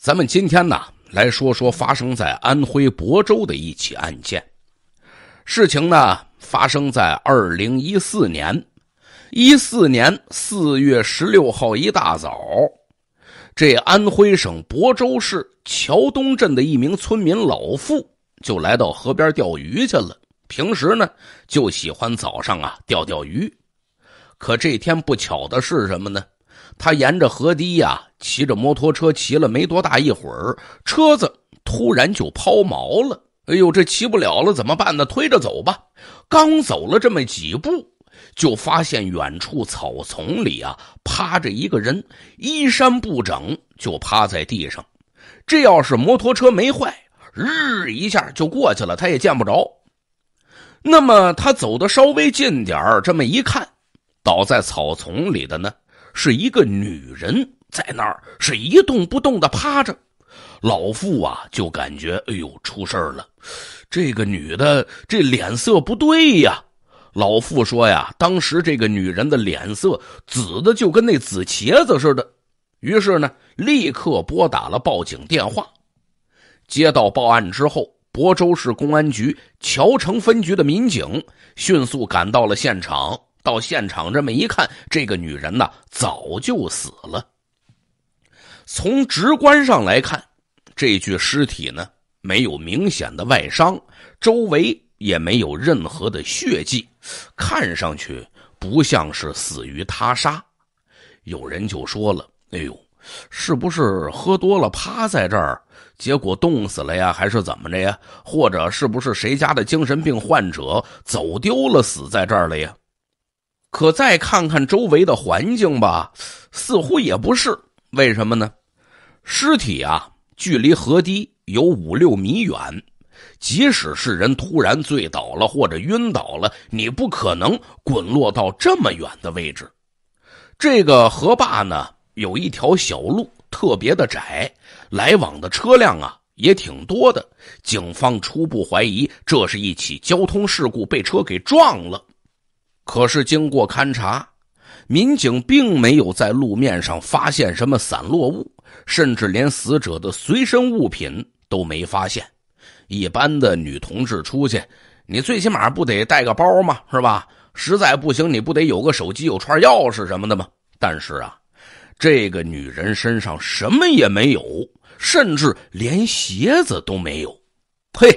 咱们今天呢，来说说发生在安徽亳州的一起案件。事情呢，发生在二零一四年，一四年四月十六号一大早，这安徽省亳州市桥东镇的一名村民老傅就来到河边钓鱼去了。平时呢，就喜欢早上啊钓钓鱼，可这天不巧的是什么呢？他沿着河堤呀，骑着摩托车，骑了没多大一会儿，车子突然就抛锚了。哎呦，这骑不了了，怎么办呢？推着走吧。刚走了这么几步，就发现远处草丛里啊，趴着一个人，衣衫不整，就趴在地上。这要是摩托车没坏，日一下就过去了，他也见不着。那么他走的稍微近点这么一看，倒在草丛里的呢？是一个女人在那儿是一动不动的趴着，老妇啊就感觉哎呦出事了，这个女的这脸色不对呀。老妇说呀，当时这个女人的脸色紫的就跟那紫茄子似的。于是呢，立刻拨打了报警电话。接到报案之后，亳州市公安局桥城分局的民警迅速赶到了现场。到现场这么一看，这个女人呢早就死了。从直观上来看，这具尸体呢没有明显的外伤，周围也没有任何的血迹，看上去不像是死于他杀。有人就说了：“哎呦，是不是喝多了趴在这儿，结果冻死了呀？还是怎么着呀？或者是不是谁家的精神病患者走丢了，死在这儿了呀？”可再看看周围的环境吧，似乎也不是。为什么呢？尸体啊，距离河堤有五六米远，即使是人突然醉倒了或者晕倒了，你不可能滚落到这么远的位置。这个河坝呢，有一条小路，特别的窄，来往的车辆啊也挺多的。警方初步怀疑，这是一起交通事故，被车给撞了。可是经过勘查，民警并没有在路面上发现什么散落物，甚至连死者的随身物品都没发现。一般的女同志出去，你最起码不得带个包吗？是吧？实在不行，你不得有个手机、有串钥匙什么的吗？但是啊，这个女人身上什么也没有，甚至连鞋子都没有。嘿！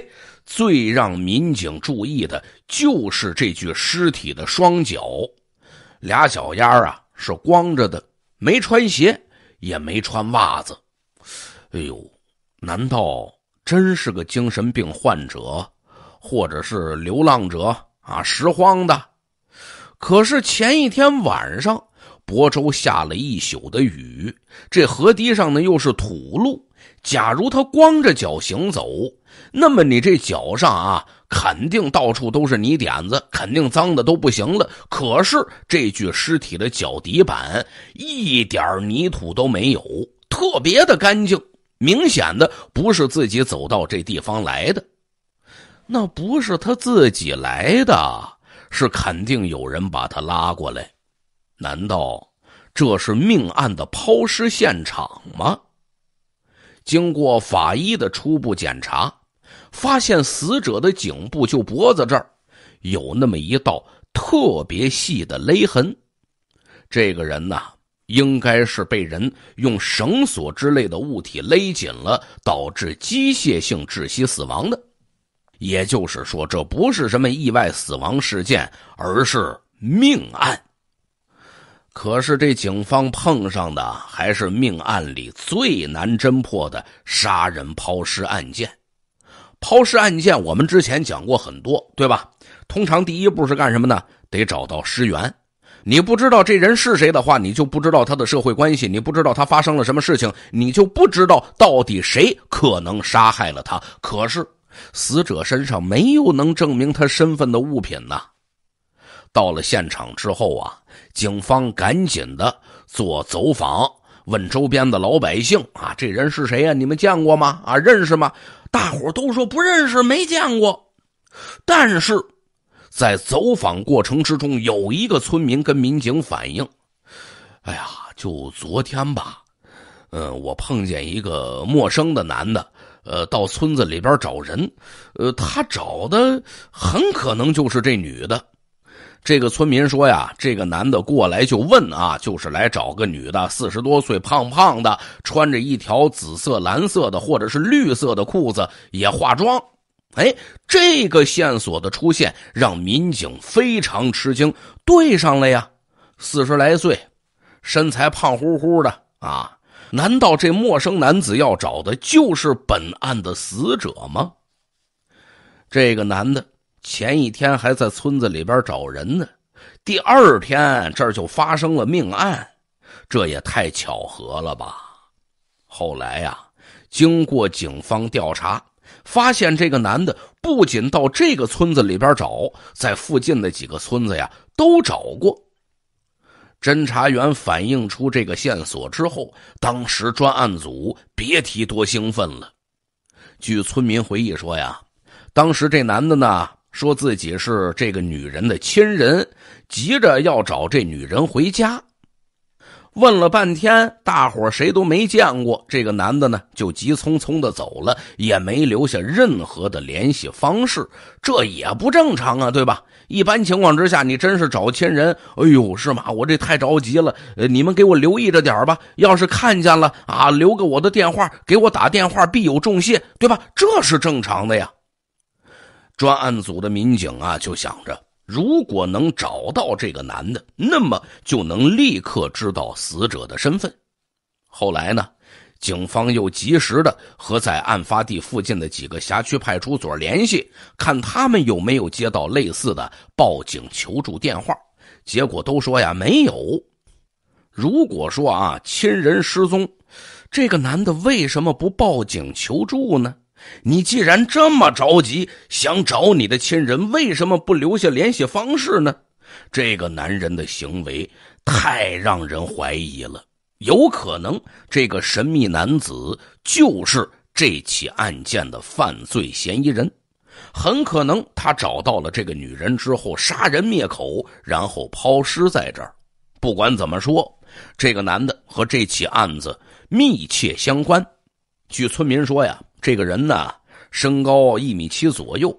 最让民警注意的就是这具尸体的双脚，俩脚丫啊是光着的，没穿鞋，也没穿袜子。哎呦，难道真是个精神病患者，或者是流浪者啊？拾荒的。可是前一天晚上，亳州下了一宿的雨，这河堤上呢又是土路。假如他光着脚行走，那么你这脚上啊，肯定到处都是泥点子，肯定脏的都不行了。可是这具尸体的脚底板一点泥土都没有，特别的干净，明显的不是自己走到这地方来的。那不是他自己来的，是肯定有人把他拉过来。难道这是命案的抛尸现场吗？经过法医的初步检查，发现死者的颈部就脖子这儿有那么一道特别细的勒痕。这个人呐，应该是被人用绳索之类的物体勒紧了，导致机械性窒息死亡的。也就是说，这不是什么意外死亡事件，而是命案。可是这警方碰上的还是命案里最难侦破的杀人抛尸案件。抛尸案件我们之前讲过很多，对吧？通常第一步是干什么呢？得找到尸源。你不知道这人是谁的话，你就不知道他的社会关系，你不知道他发生了什么事情，你就不知道到底谁可能杀害了他。可是死者身上没有能证明他身份的物品呢。到了现场之后啊，警方赶紧的做走访，问周边的老百姓啊，这人是谁呀？你们见过吗？啊，认识吗？大伙都说不认识，没见过。但是，在走访过程之中，有一个村民跟民警反映：“哎呀，就昨天吧，嗯，我碰见一个陌生的男的，呃，到村子里边找人，呃，他找的很可能就是这女的。这个村民说呀，这个男的过来就问啊，就是来找个女的，四十多岁，胖胖的，穿着一条紫色、蓝色的或者是绿色的裤子，也化妆。哎，这个线索的出现让民警非常吃惊，对上了呀，四十来岁，身材胖乎乎的啊，难道这陌生男子要找的就是本案的死者吗？这个男的。前一天还在村子里边找人呢，第二天这儿就发生了命案，这也太巧合了吧！后来呀，经过警方调查，发现这个男的不仅到这个村子里边找，在附近的几个村子呀都找过。侦查员反映出这个线索之后，当时专案组别提多兴奋了。据村民回忆说呀，当时这男的呢。说自己是这个女人的亲人，急着要找这女人回家。问了半天，大伙谁都没见过这个男的呢，就急匆匆的走了，也没留下任何的联系方式。这也不正常啊，对吧？一般情况之下，你真是找亲人，哎呦，是吗？我这太着急了，呃，你们给我留意着点吧。要是看见了啊，留个我的电话，给我打电话，必有重谢，对吧？这是正常的呀。专案组的民警啊，就想着，如果能找到这个男的，那么就能立刻知道死者的身份。后来呢，警方又及时的和在案发地附近的几个辖区派出所联系，看他们有没有接到类似的报警求助电话。结果都说呀，没有。如果说啊，亲人失踪，这个男的为什么不报警求助呢？你既然这么着急想找你的亲人，为什么不留下联系方式呢？这个男人的行为太让人怀疑了，有可能这个神秘男子就是这起案件的犯罪嫌疑人。很可能他找到了这个女人之后杀人灭口，然后抛尸在这儿。不管怎么说，这个男的和这起案子密切相关。据村民说呀。这个人呢，身高一米七左右，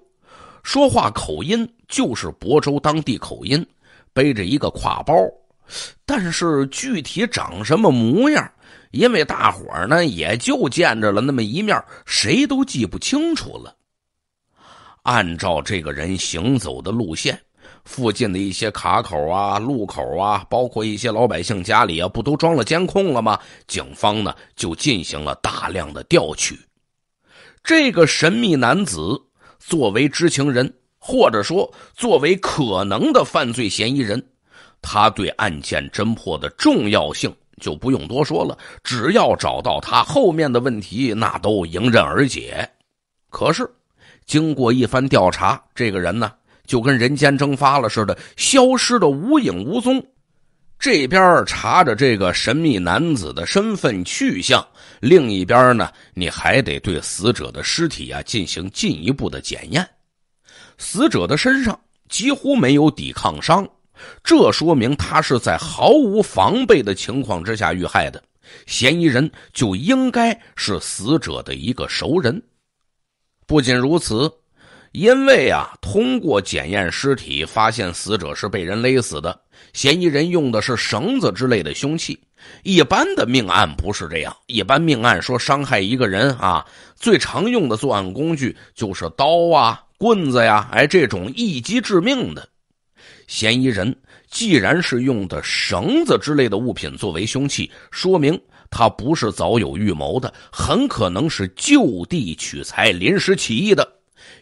说话口音就是亳州当地口音，背着一个挎包，但是具体长什么模样，因为大伙呢也就见着了那么一面，谁都记不清楚了。按照这个人行走的路线，附近的一些卡口啊、路口啊，包括一些老百姓家里啊，不都装了监控了吗？警方呢就进行了大量的调取。这个神秘男子作为知情人，或者说作为可能的犯罪嫌疑人，他对案件侦破的重要性就不用多说了。只要找到他，后面的问题那都迎刃而解。可是，经过一番调查，这个人呢，就跟人间蒸发了似的，消失的无影无踪。这边查着这个神秘男子的身份去向，另一边呢，你还得对死者的尸体啊进行进一步的检验。死者的身上几乎没有抵抗伤，这说明他是在毫无防备的情况之下遇害的，嫌疑人就应该是死者的一个熟人。不仅如此。因为啊，通过检验尸体发现死者是被人勒死的，嫌疑人用的是绳子之类的凶器。一般的命案不是这样，一般命案说伤害一个人啊，最常用的作案工具就是刀啊、棍子呀，哎，这种一击致命的。嫌疑人既然是用的绳子之类的物品作为凶器，说明他不是早有预谋的，很可能是就地取材、临时起意的。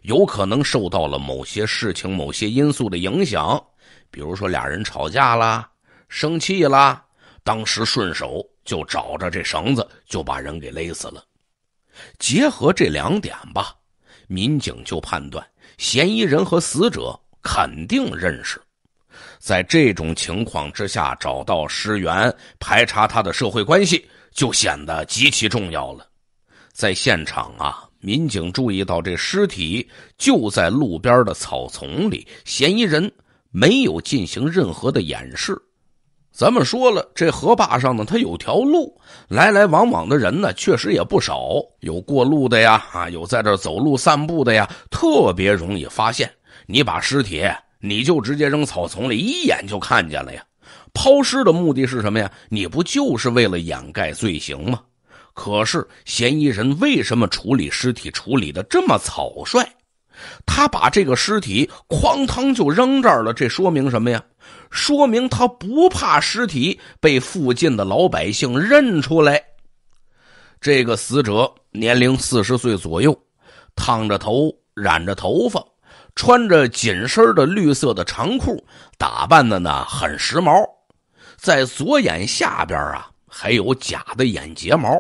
有可能受到了某些事情、某些因素的影响，比如说俩人吵架啦、生气啦，当时顺手就找着这绳子，就把人给勒死了。结合这两点吧，民警就判断嫌疑人和死者肯定认识。在这种情况之下，找到尸源、排查他的社会关系，就显得极其重要了。在现场啊。民警注意到，这尸体就在路边的草丛里，嫌疑人没有进行任何的掩饰。咱们说了，这河坝上呢，它有条路，来来往往的人呢，确实也不少，有过路的呀，啊，有在这走路散步的呀，特别容易发现。你把尸体，你就直接扔草丛里，一眼就看见了呀。抛尸的目的是什么呀？你不就是为了掩盖罪行吗？可是嫌疑人为什么处理尸体处理的这么草率？他把这个尸体哐当就扔这儿了，这说明什么呀？说明他不怕尸体被附近的老百姓认出来。这个死者年龄四十岁左右，烫着头，染着头发，穿着紧身的绿色的长裤，打扮的呢很时髦。在左眼下边啊还有假的眼睫毛。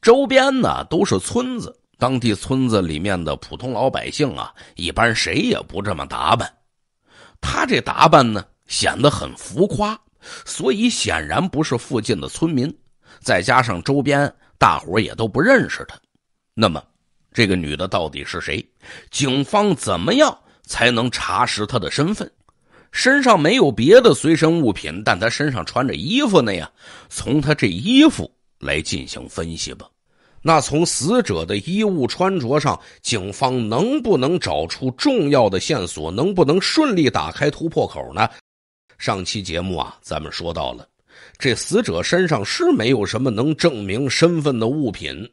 周边呢都是村子，当地村子里面的普通老百姓啊，一般谁也不这么打扮。他这打扮呢，显得很浮夸，所以显然不是附近的村民。再加上周边大伙也都不认识他，那么这个女的到底是谁？警方怎么样才能查实她的身份？身上没有别的随身物品，但她身上穿着衣服呢呀。从她这衣服来进行分析吧。那从死者的衣物穿着上，警方能不能找出重要的线索？能不能顺利打开突破口呢？上期节目啊，咱们说到了，这死者身上是没有什么能证明身份的物品。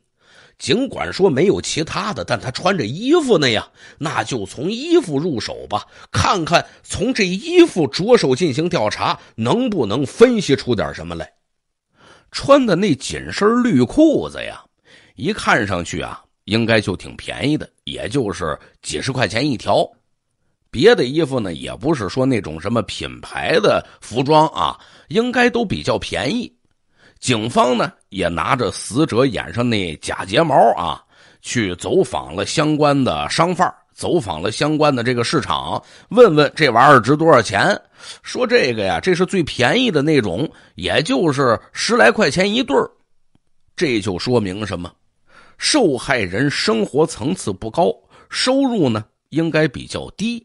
尽管说没有其他的，但他穿着衣服呢呀，那就从衣服入手吧，看看从这衣服着手进行调查，能不能分析出点什么来？穿的那紧身绿裤子呀。一看上去啊，应该就挺便宜的，也就是几十块钱一条。别的衣服呢，也不是说那种什么品牌的服装啊，应该都比较便宜。警方呢，也拿着死者眼上那假睫毛啊，去走访了相关的商贩，走访了相关的这个市场，问问这玩意儿值多少钱。说这个呀，这是最便宜的那种，也就是十来块钱一对这就说明什么？受害人生活层次不高，收入呢应该比较低。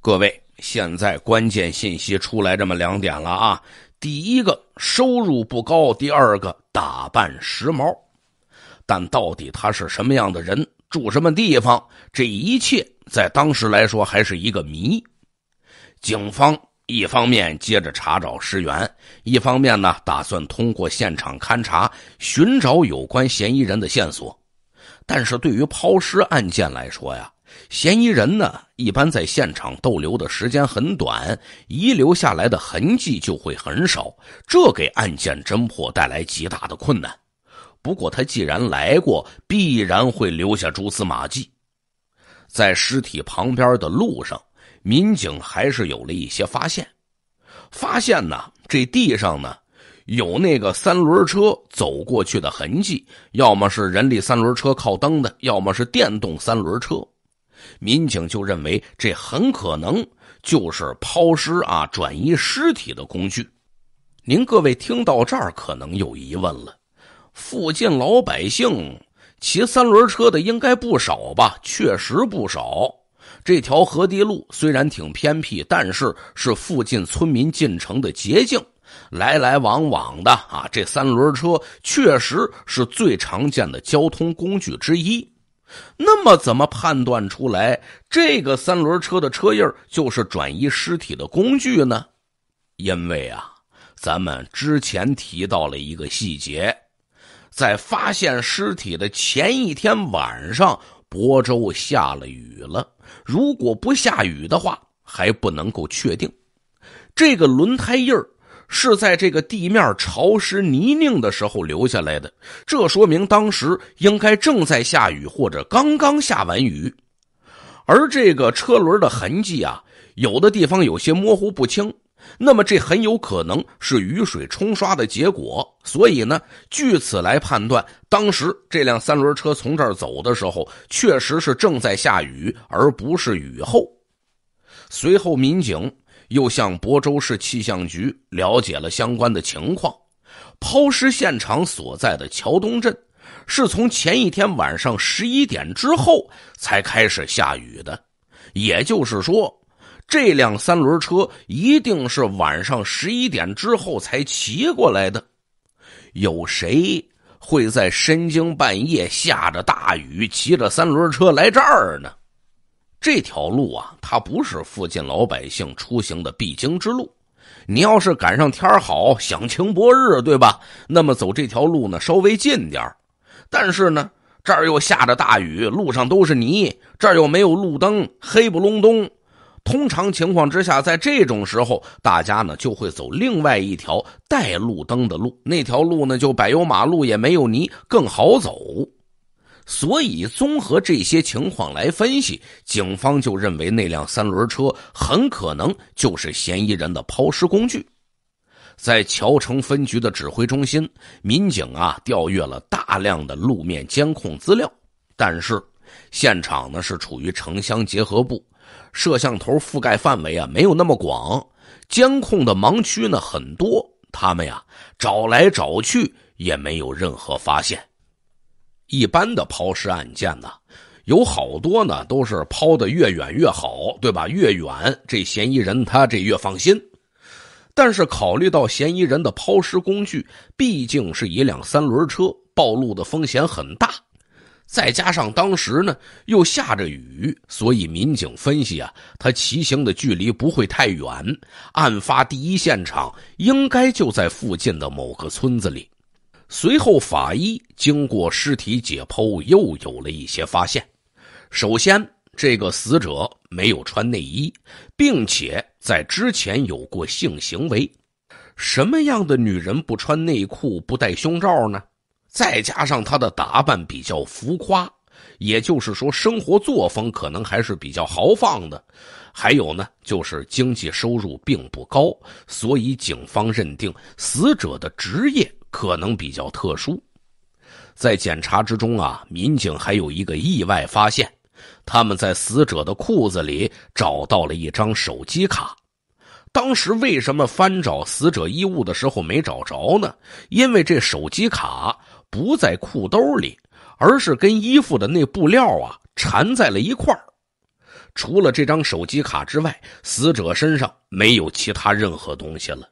各位，现在关键信息出来这么两点了啊：第一个，收入不高；第二个，打扮时髦。但到底他是什么样的人，住什么地方，这一切在当时来说还是一个谜。警方一方面接着查找尸源，一方面呢打算通过现场勘查寻找有关嫌疑人的线索。但是对于抛尸案件来说呀，嫌疑人呢一般在现场逗留的时间很短，遗留下来的痕迹就会很少，这给案件侦破带来极大的困难。不过他既然来过，必然会留下蛛丝马迹。在尸体旁边的路上，民警还是有了一些发现。发现呢，这地上呢。有那个三轮车走过去的痕迹，要么是人力三轮车靠蹬的，要么是电动三轮车。民警就认为这很可能就是抛尸啊、转移尸体的工具。您各位听到这儿可能有疑问了：附近老百姓骑三轮车的应该不少吧？确实不少。这条河堤路虽然挺偏僻，但是是附近村民进城的捷径。来来往往的啊，这三轮车确实是最常见的交通工具之一。那么，怎么判断出来这个三轮车的车印就是转移尸体的工具呢？因为啊，咱们之前提到了一个细节，在发现尸体的前一天晚上，亳州下了雨了。如果不下雨的话，还不能够确定这个轮胎印儿。是在这个地面潮湿泥泞的时候留下来的，这说明当时应该正在下雨或者刚刚下完雨。而这个车轮的痕迹啊，有的地方有些模糊不清，那么这很有可能是雨水冲刷的结果。所以呢，据此来判断，当时这辆三轮车从这儿走的时候，确实是正在下雨，而不是雨后。随后，民警。又向亳州市气象局了解了相关的情况，抛尸现场所在的桥东镇，是从前一天晚上十一点之后才开始下雨的，也就是说，这辆三轮车一定是晚上十一点之后才骑过来的。有谁会在深更半夜下着大雨骑着三轮车来这儿呢？这条路啊，它不是附近老百姓出行的必经之路。你要是赶上天好，享晴博日，对吧？那么走这条路呢，稍微近点但是呢，这儿又下着大雨，路上都是泥，这儿又没有路灯，黑不隆冬。通常情况之下，在这种时候，大家呢就会走另外一条带路灯的路，那条路呢就柏油马路，也没有泥，更好走。所以，综合这些情况来分析，警方就认为那辆三轮车很可能就是嫌疑人的抛尸工具。在桥城分局的指挥中心，民警啊调阅了大量的路面监控资料，但是现场呢是处于城乡结合部，摄像头覆盖范围啊没有那么广，监控的盲区呢很多，他们呀找来找去也没有任何发现。一般的抛尸案件呢，有好多呢都是抛的越远越好，对吧？越远这嫌疑人他这越放心。但是考虑到嫌疑人的抛尸工具毕竟是一辆三轮车，暴露的风险很大，再加上当时呢又下着雨，所以民警分析啊，他骑行的距离不会太远，案发第一现场应该就在附近的某个村子里。随后，法医经过尸体解剖，又有了一些发现。首先，这个死者没有穿内衣，并且在之前有过性行为。什么样的女人不穿内裤、不戴胸罩呢？再加上他的打扮比较浮夸，也就是说，生活作风可能还是比较豪放的。还有呢，就是经济收入并不高，所以警方认定死者的职业。可能比较特殊，在检查之中啊，民警还有一个意外发现，他们在死者的裤子里找到了一张手机卡。当时为什么翻找死者衣物的时候没找着呢？因为这手机卡不在裤兜里，而是跟衣服的那布料啊缠在了一块除了这张手机卡之外，死者身上没有其他任何东西了。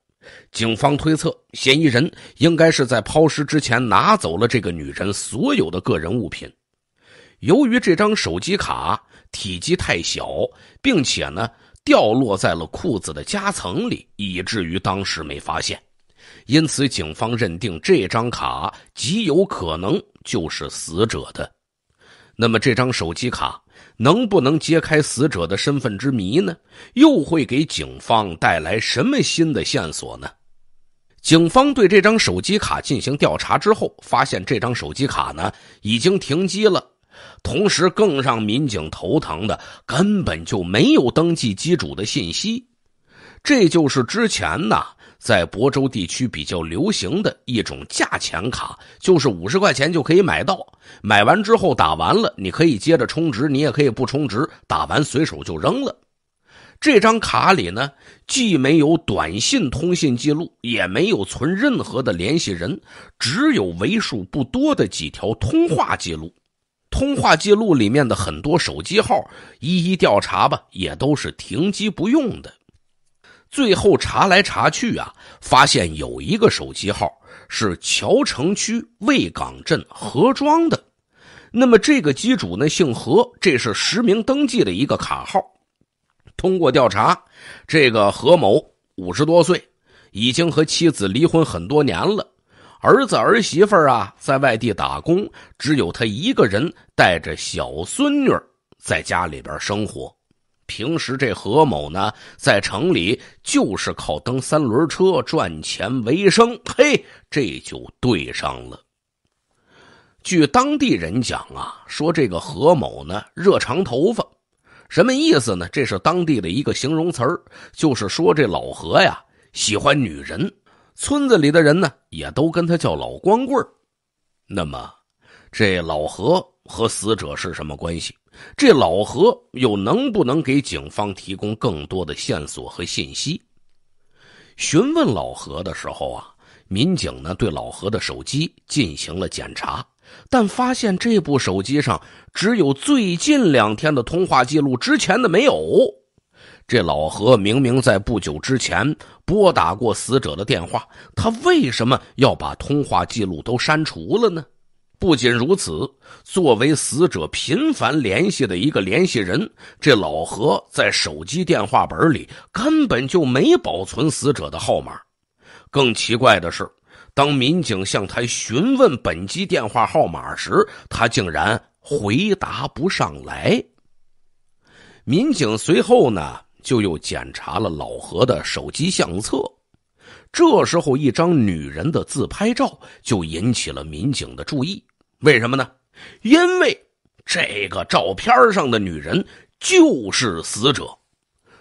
警方推测，嫌疑人应该是在抛尸之前拿走了这个女人所有的个人物品。由于这张手机卡体积太小，并且呢掉落在了裤子的夹层里，以至于当时没发现。因此，警方认定这张卡极有可能就是死者的。那么，这张手机卡？能不能揭开死者的身份之谜呢？又会给警方带来什么新的线索呢？警方对这张手机卡进行调查之后，发现这张手机卡呢已经停机了，同时更让民警头疼的，根本就没有登记机主的信息。这就是之前呢。在亳州地区比较流行的一种价钱卡，就是五十块钱就可以买到。买完之后打完了，你可以接着充值，你也可以不充值，打完随手就扔了。这张卡里呢，既没有短信通信记录，也没有存任何的联系人，只有为数不多的几条通话记录。通话记录里面的很多手机号，一一调查吧，也都是停机不用的。最后查来查去啊，发现有一个手机号是桥城区魏岗镇何庄的，那么这个机主呢姓何，这是实名登记的一个卡号。通过调查，这个何某五十多岁，已经和妻子离婚很多年了，儿子儿媳妇啊在外地打工，只有他一个人带着小孙女在家里边生活。平时这何某呢，在城里就是靠蹬三轮车赚钱为生。嘿，这就对上了。据当地人讲啊，说这个何某呢，热长头发，什么意思呢？这是当地的一个形容词就是说这老何呀喜欢女人。村子里的人呢，也都跟他叫老光棍那么，这老何和死者是什么关系？这老何又能不能给警方提供更多的线索和信息？询问老何的时候啊，民警呢对老何的手机进行了检查，但发现这部手机上只有最近两天的通话记录，之前的没有。这老何明明在不久之前拨打过死者的电话，他为什么要把通话记录都删除了呢？不仅如此，作为死者频繁联系的一个联系人，这老何在手机电话本里根本就没保存死者的号码。更奇怪的是，当民警向他询问本机电话号码时，他竟然回答不上来。民警随后呢？就又检查了老何的手机相册，这时候一张女人的自拍照就引起了民警的注意。为什么呢？因为这个照片上的女人就是死者，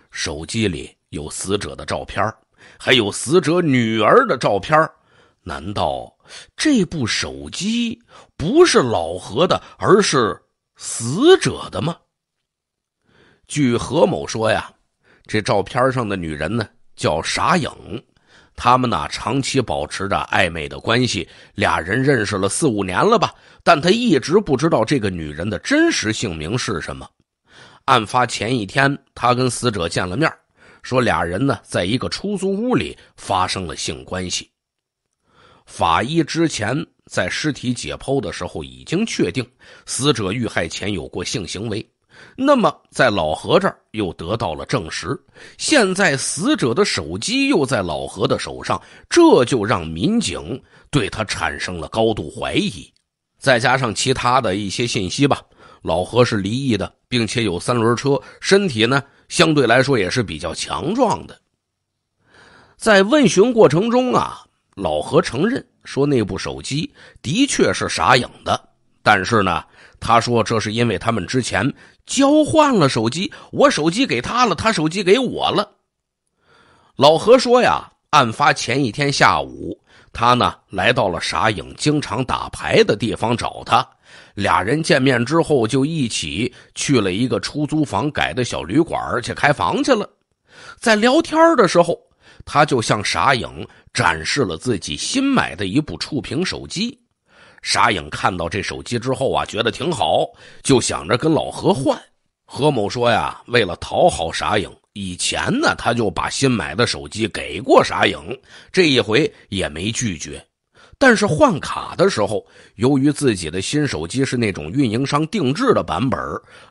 手机里有死者的照片，还有死者女儿的照片。难道这部手机不是老何的，而是死者的吗？据何某说呀。这照片上的女人呢，叫傻影，他们呢长期保持着暧昧的关系，俩人认识了四五年了吧？但他一直不知道这个女人的真实姓名是什么。案发前一天，他跟死者见了面，说俩人呢在一个出租屋里发生了性关系。法医之前在尸体解剖的时候已经确定，死者遇害前有过性行为。那么，在老何这儿又得到了证实。现在死者的手机又在老何的手上，这就让民警对他产生了高度怀疑。再加上其他的一些信息吧，老何是离异的，并且有三轮车，身体呢相对来说也是比较强壮的。在问询过程中啊，老何承认说那部手机的确是傻影的，但是呢。他说：“这是因为他们之前交换了手机，我手机给他了，他手机给我了。”老何说：“呀，案发前一天下午，他呢来到了傻影经常打牌的地方找他，俩人见面之后就一起去了一个出租房改的小旅馆去开房去了。在聊天的时候，他就向傻影展示了自己新买的一部触屏手机。”傻影看到这手机之后啊，觉得挺好，就想着跟老何换。何某说呀，为了讨好傻影，以前呢他就把新买的手机给过傻影，这一回也没拒绝。但是换卡的时候，由于自己的新手机是那种运营商定制的版本，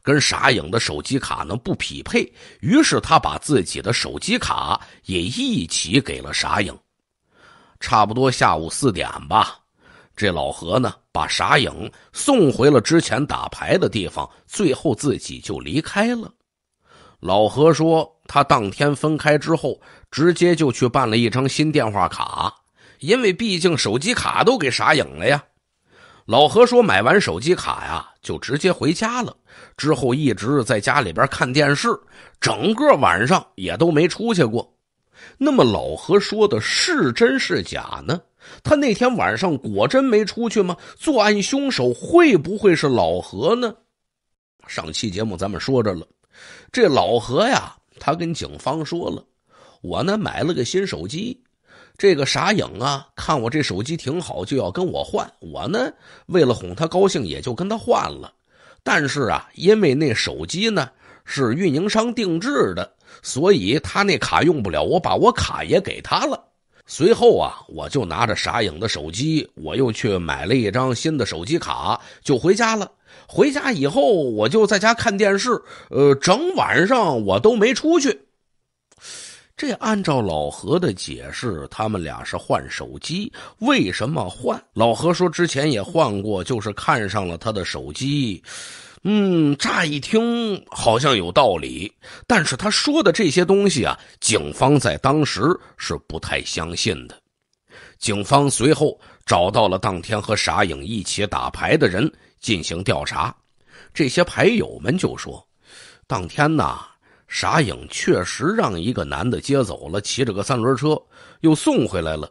跟傻影的手机卡呢不匹配，于是他把自己的手机卡也一起给了傻影。差不多下午四点吧。这老何呢，把傻影送回了之前打牌的地方，最后自己就离开了。老何说，他当天分开之后，直接就去办了一张新电话卡，因为毕竟手机卡都给傻影了呀。老何说，买完手机卡呀，就直接回家了，之后一直在家里边看电视，整个晚上也都没出去过。那么老何说的是真是假呢？他那天晚上果真没出去吗？作案凶手会不会是老何呢？上期节目咱们说着了，这老何呀，他跟警方说了，我呢买了个新手机，这个傻影啊，看我这手机挺好，就要跟我换，我呢为了哄他高兴，也就跟他换了。但是啊，因为那手机呢是运营商定制的，所以他那卡用不了，我把我卡也给他了。随后啊，我就拿着傻影的手机，我又去买了一张新的手机卡，就回家了。回家以后，我就在家看电视，呃，整晚上我都没出去。这按照老何的解释，他们俩是换手机，为什么换？老何说之前也换过，就是看上了他的手机。嗯，乍一听好像有道理，但是他说的这些东西啊，警方在当时是不太相信的。警方随后找到了当天和傻影一起打牌的人进行调查，这些牌友们就说，当天呐，傻影确实让一个男的接走了，骑着个三轮车又送回来了。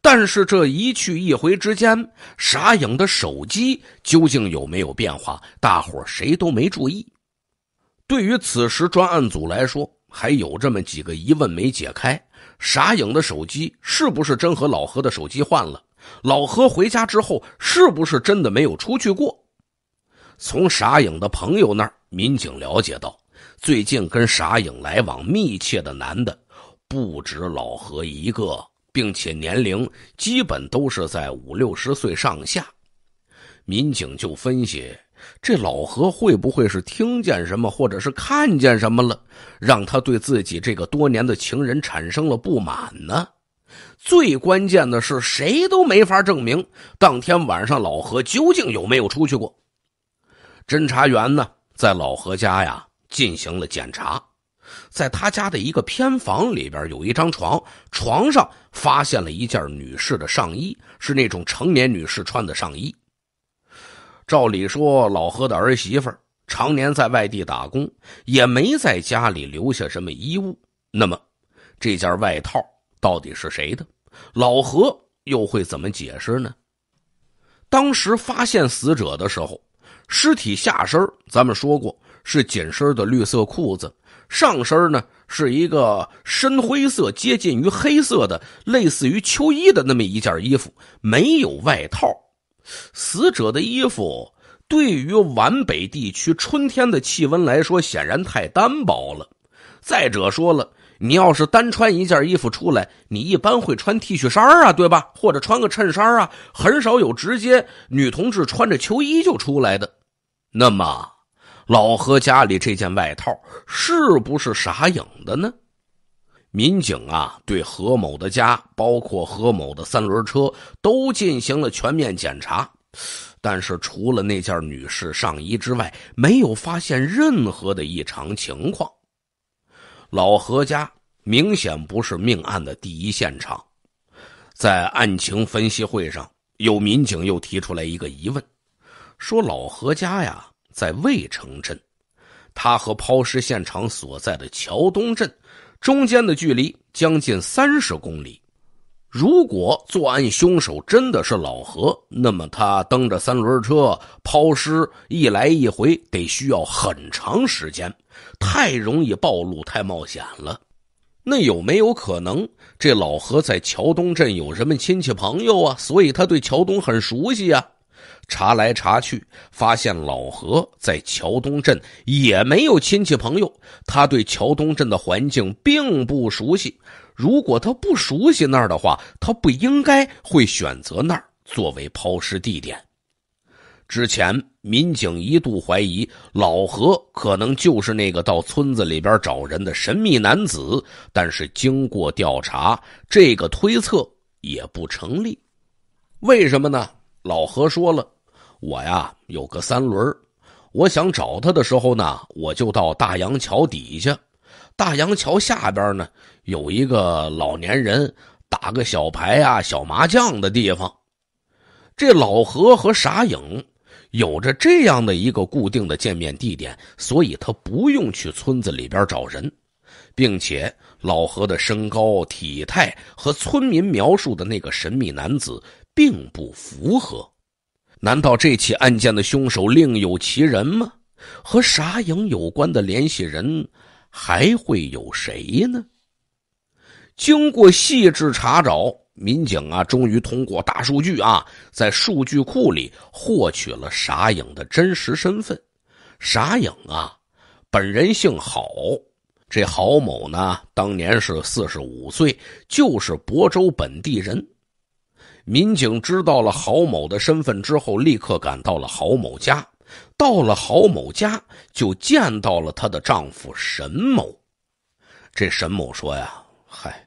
但是这一去一回之间，傻影的手机究竟有没有变化？大伙谁都没注意。对于此时专案组来说，还有这么几个疑问没解开：傻影的手机是不是真和老何的手机换了？老何回家之后是不是真的没有出去过？从傻影的朋友那儿，民警了解到，最近跟傻影来往密切的男的不止老何一个，并且年龄基本都是在五六十岁上下。民警就分析，这老何会不会是听见什么，或者是看见什么了，让他对自己这个多年的情人产生了不满呢？最关键的是，谁都没法证明当天晚上老何究竟有没有出去过。侦查员呢，在老何家呀进行了检查，在他家的一个偏房里边有一张床，床上发现了一件女士的上衣，是那种成年女士穿的上衣。照理说，老何的儿媳妇常年在外地打工，也没在家里留下什么衣物。那么，这件外套到底是谁的？老何又会怎么解释呢？当时发现死者的时候。尸体下身咱们说过是紧身的绿色裤子，上身呢是一个深灰色，接近于黑色的，类似于秋衣的那么一件衣服，没有外套。死者的衣服对于皖北地区春天的气温来说，显然太单薄了。再者说了，你要是单穿一件衣服出来，你一般会穿 T 恤衫啊，对吧？或者穿个衬衫啊，很少有直接女同志穿着秋衣就出来的。那么，老何家里这件外套是不是傻影的呢？民警啊，对何某的家，包括何某的三轮车，都进行了全面检查，但是除了那件女士上衣之外，没有发现任何的异常情况。老何家明显不是命案的第一现场。在案情分析会上，有民警又提出来一个疑问。说老何家呀，在渭城镇，他和抛尸现场所在的桥东镇中间的距离将近三十公里。如果作案凶手真的是老何，那么他蹬着三轮车抛尸一来一回得需要很长时间，太容易暴露，太冒险了。那有没有可能，这老何在桥东镇有什么亲戚朋友啊？所以他对桥东很熟悉呀。查来查去，发现老何在桥东镇也没有亲戚朋友，他对桥东镇的环境并不熟悉。如果他不熟悉那儿的话，他不应该会选择那儿作为抛尸地点。之前民警一度怀疑老何可能就是那个到村子里边找人的神秘男子，但是经过调查，这个推测也不成立。为什么呢？老何说了：“我呀有个三轮我想找他的时候呢，我就到大洋桥底下。大洋桥下边呢有一个老年人打个小牌啊、小麻将的地方。这老何和傻影有着这样的一个固定的见面地点，所以他不用去村子里边找人，并且老何的身高、体态和村民描述的那个神秘男子。”并不符合，难道这起案件的凶手另有其人吗？和傻影有关的联系人还会有谁呢？经过细致查找，民警啊，终于通过大数据啊，在数据库里获取了傻影的真实身份。傻影啊，本人姓郝，这郝某呢，当年是四十五岁，就是亳州本地人。民警知道了郝某的身份之后，立刻赶到了郝某家。到了郝某家，就见到了她的丈夫沈某。这沈某说呀：“嗨，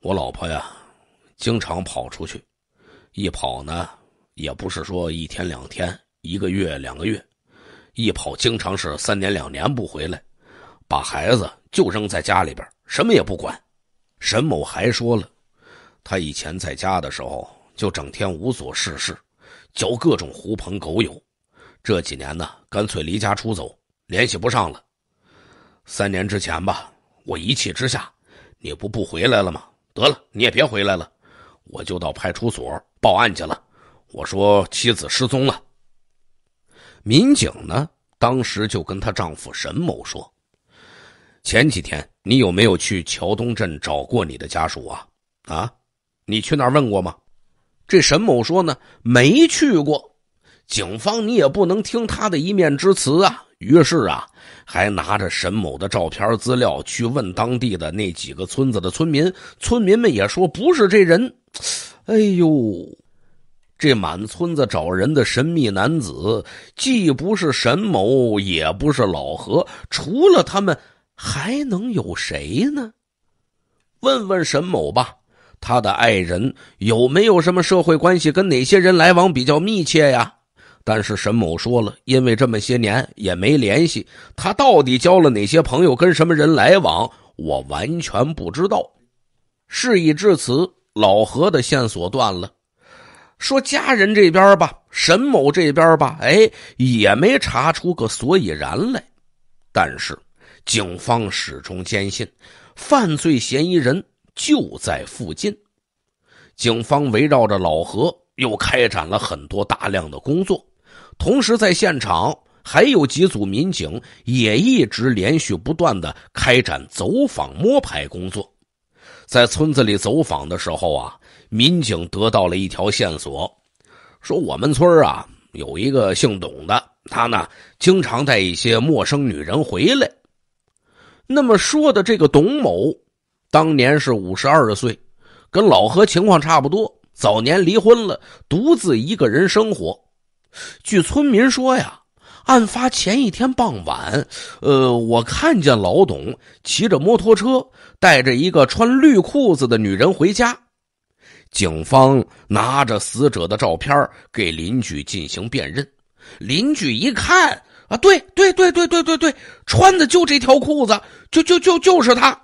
我老婆呀，经常跑出去，一跑呢，也不是说一天两天、一个月两个月，一跑经常是三年两年不回来，把孩子就扔在家里边，什么也不管。”沈某还说了。他以前在家的时候，就整天无所事事，交各种狐朋狗友。这几年呢，干脆离家出走，联系不上了。三年之前吧，我一气之下，你不不回来了吗？得了，你也别回来了，我就到派出所报案去了。我说妻子失踪了。民警呢，当时就跟她丈夫沈某说：“前几天你有没有去桥东镇找过你的家属啊？啊？”你去那儿问过吗？这沈某说呢，没去过。警方你也不能听他的一面之词啊。于是啊，还拿着沈某的照片资料去问当地的那几个村子的村民，村民们也说不是这人。哎呦，这满村子找人的神秘男子，既不是沈某，也不是老何，除了他们，还能有谁呢？问问沈某吧。他的爱人有没有什么社会关系？跟哪些人来往比较密切呀？但是沈某说了，因为这么些年也没联系，他到底交了哪些朋友，跟什么人来往，我完全不知道。事已至此，老何的线索断了。说家人这边吧，沈某这边吧，哎，也没查出个所以然来。但是警方始终坚信，犯罪嫌疑人。就在附近，警方围绕着老何又开展了很多大量的工作，同时在现场还有几组民警也一直连续不断的开展走访摸排工作。在村子里走访的时候啊，民警得到了一条线索，说我们村啊有一个姓董的，他呢经常带一些陌生女人回来。那么说的这个董某。当年是五十二岁，跟老何情况差不多，早年离婚了，独自一个人生活。据村民说呀，案发前一天傍晚，呃，我看见老董骑着摩托车，带着一个穿绿裤子的女人回家。警方拿着死者的照片给邻居进行辨认，邻居一看啊，对对对对对对对，穿的就这条裤子，就就就就是他。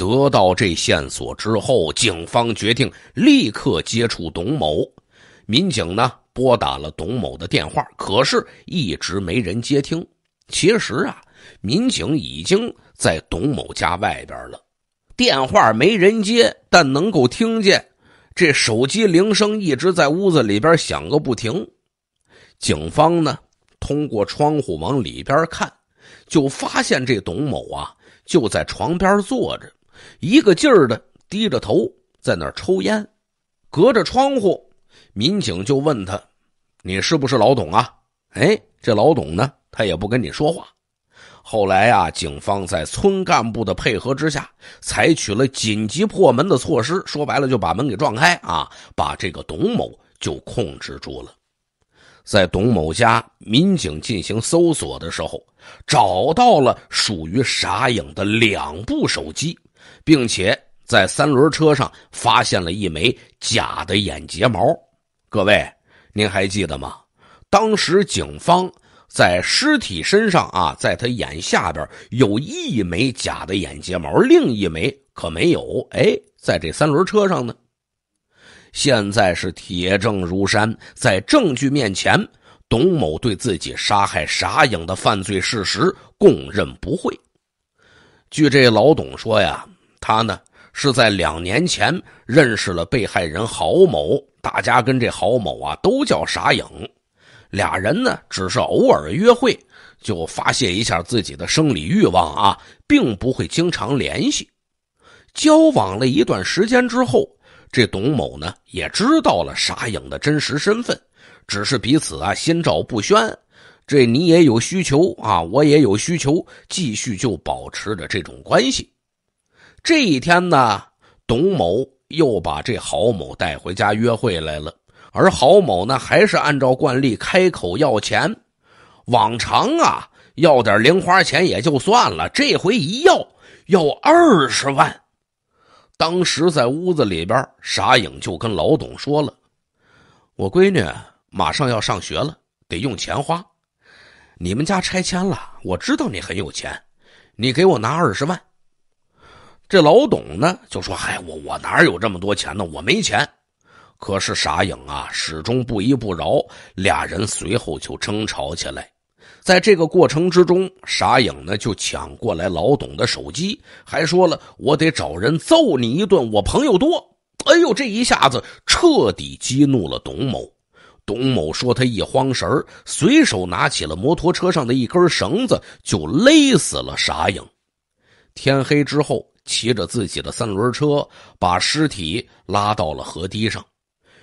得到这线索之后，警方决定立刻接触董某。民警呢拨打了董某的电话，可是一直没人接听。其实啊，民警已经在董某家外边了，电话没人接，但能够听见这手机铃声一直在屋子里边响个不停。警方呢通过窗户往里边看，就发现这董某啊就在床边坐着。一个劲儿的低着头在那儿抽烟，隔着窗户，民警就问他：“你是不是老董啊？”哎，这老董呢，他也不跟你说话。后来啊，警方在村干部的配合之下，采取了紧急破门的措施，说白了就把门给撞开啊，把这个董某就控制住了。在董某家，民警进行搜索的时候，找到了属于傻影的两部手机。并且在三轮车上发现了一枚假的眼睫毛，各位，您还记得吗？当时警方在尸体身上啊，在他眼下边有一枚假的眼睫毛，另一枚可没有。哎，在这三轮车上呢。现在是铁证如山，在证据面前，董某对自己杀害傻影的犯罪事实供认不讳。据这老董说呀。他呢是在两年前认识了被害人郝某，大家跟这郝某啊都叫傻影，俩人呢只是偶尔约会，就发泄一下自己的生理欲望啊，并不会经常联系。交往了一段时间之后，这董某呢也知道了傻影的真实身份，只是彼此啊心照不宣，这你也有需求啊，我也有需求，继续就保持着这种关系。这一天呢，董某又把这郝某带回家约会来了，而郝某呢，还是按照惯例开口要钱。往常啊，要点零花钱也就算了，这回一要要二十万。当时在屋子里边，傻影就跟老董说了：“我闺女马上要上学了，得用钱花。你们家拆迁了，我知道你很有钱，你给我拿二十万。”这老董呢就说：“嗨，我我哪有这么多钱呢？我没钱。”可是傻影啊始终不依不饶，俩人随后就争吵起来。在这个过程之中，傻影呢就抢过来老董的手机，还说了：“我得找人揍你一顿，我朋友多。”哎呦，这一下子彻底激怒了董某。董某说：“他一慌神随手拿起了摩托车上的一根绳子，就勒死了傻影。”天黑之后。骑着自己的三轮车，把尸体拉到了河堤上。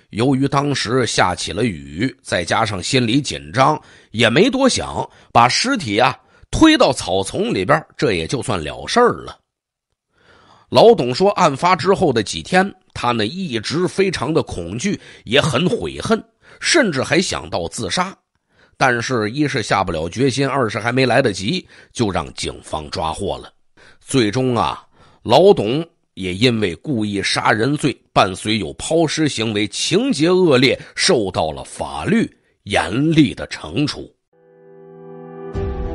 由于当时下起了雨，再加上心里紧张，也没多想，把尸体啊推到草丛里边，这也就算了事儿了。老董说，案发之后的几天，他呢一直非常的恐惧，也很悔恨，甚至还想到自杀。但是，一是下不了决心，二是还没来得及，就让警方抓获了。最终啊，老董。也因为故意杀人罪，伴随有抛尸行为，情节恶劣，受到了法律严厉的惩处。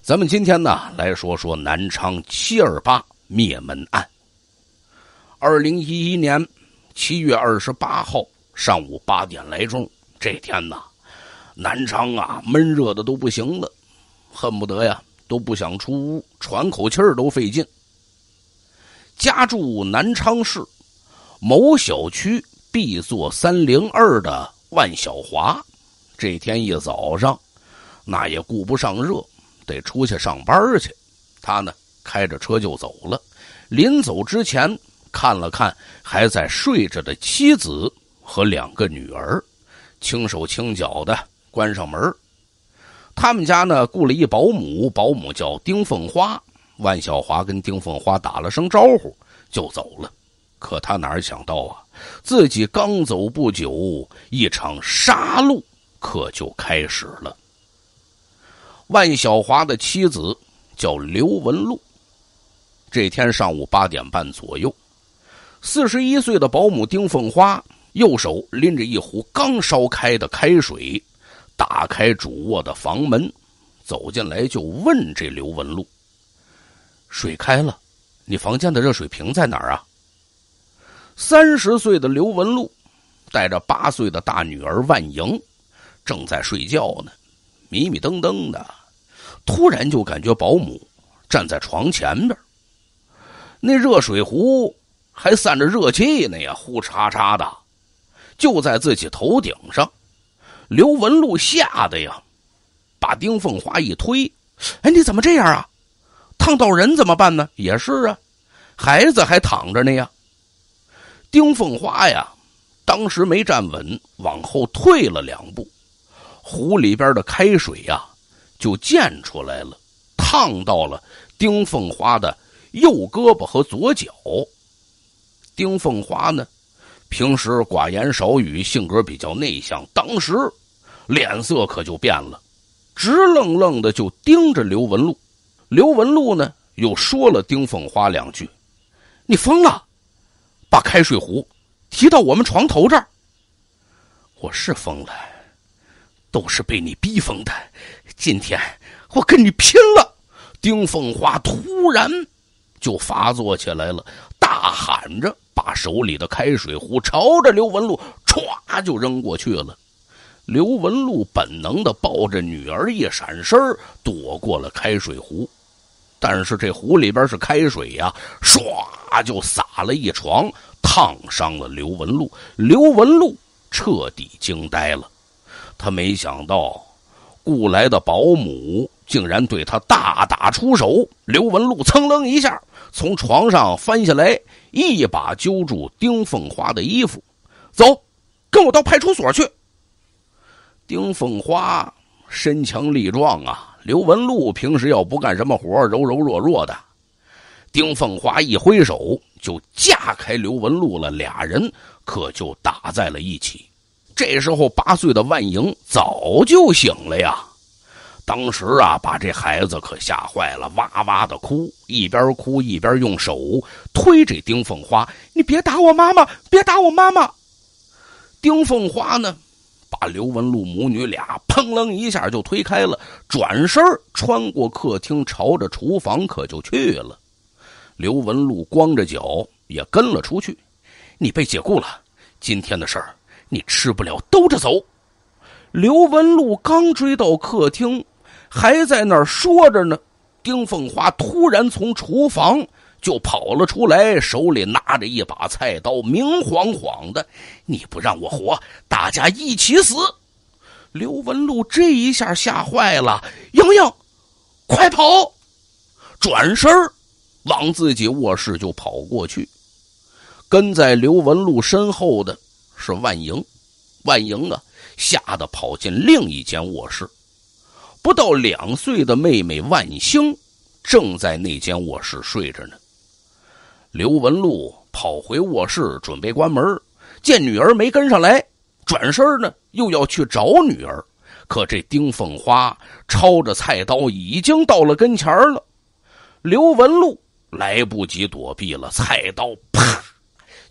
咱们今天呢，来说说南昌七二八灭门案。二零一一年七月二十八号上午八点来钟，这天呐，南昌啊，闷热的都不行了，恨不得呀都不想出屋，喘口气儿都费劲。家住南昌市某小区 B 座三零二的万小华，这天一早上，那也顾不上热，得出去上班去。他呢，开着车就走了。临走之前，看了看还在睡着的妻子和两个女儿，轻手轻脚的关上门。他们家呢，雇了一保姆，保姆叫丁凤花。万小华跟丁凤花打了声招呼，就走了。可他哪想到啊，自己刚走不久，一场杀戮可就开始了。万小华的妻子叫刘文露。这天上午八点半左右，四十一岁的保姆丁凤花右手拎着一壶刚烧开的开水，打开主卧的房门，走进来就问这刘文露。水开了，你房间的热水瓶在哪儿啊？三十岁的刘文露带着八岁的大女儿万莹，正在睡觉呢，迷迷瞪瞪的，突然就感觉保姆站在床前边，那热水壶还散着热气呢呀，呼嚓嚓的，就在自己头顶上。刘文露吓得呀，把丁凤花一推：“哎，你怎么这样啊？”烫到人怎么办呢？也是啊，孩子还躺着呢呀。丁凤花呀，当时没站稳，往后退了两步，壶里边的开水呀就溅出来了，烫到了丁凤花的右胳膊和左脚。丁凤花呢，平时寡言少语，性格比较内向，当时脸色可就变了，直愣愣的就盯着刘文璐。刘文露呢，又说了丁凤花两句：“你疯了，把开水壶提到我们床头这儿。”我是疯了，都是被你逼疯的。今天我跟你拼了！丁凤花突然就发作起来了，大喊着，把手里的开水壶朝着刘文露歘就扔过去了。刘文露本能的抱着女儿一闪身躲过了开水壶。但是这壶里边是开水呀，唰就洒了一床，烫伤了刘文露。刘文露彻底惊呆了，他没想到雇来的保姆竟然对他大打出手。刘文露噌楞一下从床上翻下来，一把揪住丁凤花的衣服：“走，跟我到派出所去。”丁凤花身强力壮啊。刘文露平时要不干什么活，柔柔弱弱的。丁凤花一挥手就架开刘文露了，俩人可就打在了一起。这时候，八岁的万莹早就醒了呀。当时啊，把这孩子可吓坏了，哇哇的哭，一边哭一边用手推这丁凤花：“你别打我妈妈，别打我妈妈！”丁凤花呢？把刘文露母女俩砰楞一下就推开了，转身穿过客厅，朝着厨房可就去了。刘文露光着脚也跟了出去。你被解雇了，今天的事儿你吃不了兜着走。刘文露刚追到客厅，还在那儿说着呢，丁凤花突然从厨房。就跑了出来，手里拿着一把菜刀，明晃晃的。你不让我活，大家一起死！刘文露这一下吓坏了，莹莹，快跑！转身往自己卧室就跑过去。跟在刘文露身后的是万莹，万莹啊，吓得跑进另一间卧室。不到两岁的妹妹万星正在那间卧室睡着呢。刘文禄跑回卧室准备关门，见女儿没跟上来，转身呢又要去找女儿。可这丁凤花抄着菜刀已经到了跟前了，刘文禄来不及躲避了，菜刀啪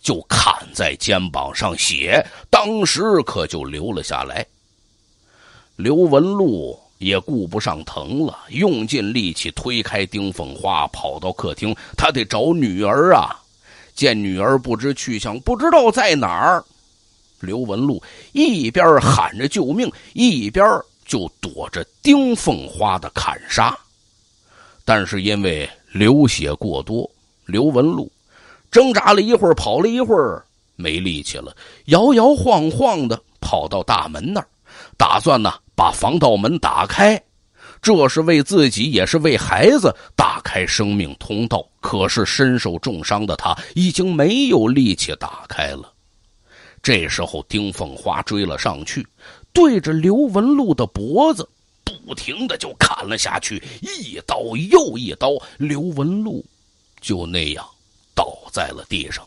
就砍在肩膀上，血当时可就流了下来。刘文禄也顾不上疼了，用尽力气推开丁凤花，跑到客厅，他得找女儿啊！见女儿不知去向，不知道在哪儿。刘文禄一边喊着救命，一边就躲着丁凤花的砍杀。但是因为流血过多，刘文禄挣扎了一会儿，跑了一会儿，没力气了，摇摇晃晃的跑到大门那儿，打算呢把防盗门打开，这是为自己，也是为孩子打开生命通道。可是身受重伤的他已经没有力气打开了。这时候，丁凤花追了上去，对着刘文禄的脖子不停的就砍了下去，一刀又一刀，刘文禄就那样倒在了地上。